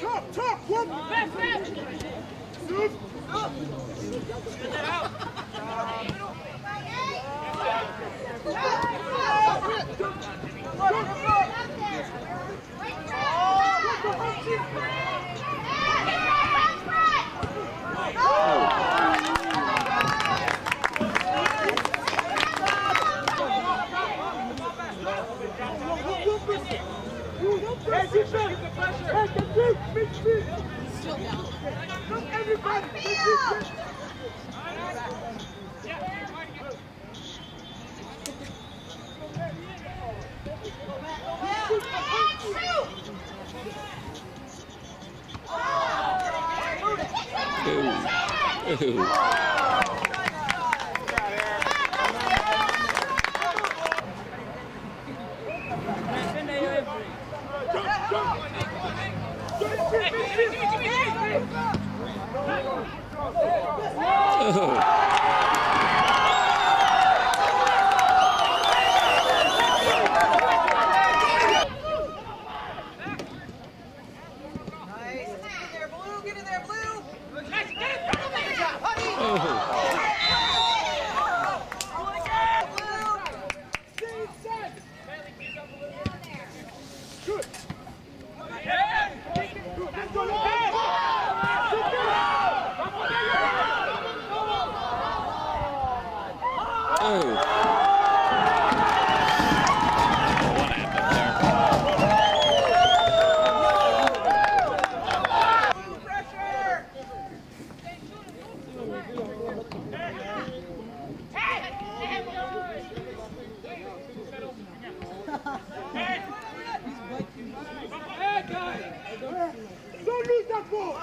Top, top, one. Left, left. Move. Up. Ooh. Ooh. Ooh. Pressure. Don't lose that ball!